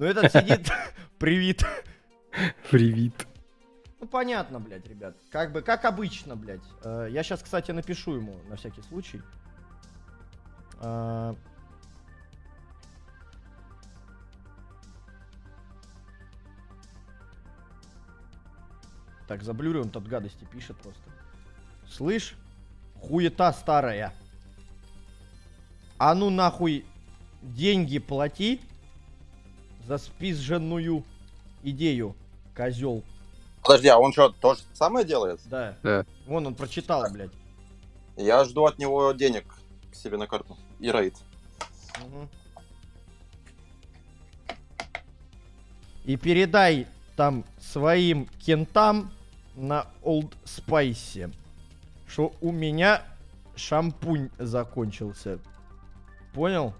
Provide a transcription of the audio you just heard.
Но этот сидит, привит. Привет. Ну, понятно, блядь, ребят. Как бы, как обычно, блядь. Э, Я сейчас, кстати, напишу ему на всякий случай. Э, Так, заблюрю, он тут гадости пишет просто. Слышь, хуета старая. А ну нахуй деньги плати за спизженную идею, козел. Подожди, а он что, то же самое делает? Да. Да. Вон он прочитал, блядь. Я жду от него денег к себе на карту. И рейд. Мгм. И передай там своим кентам на Олд Спайсе, что у меня шампунь закончился. Понял?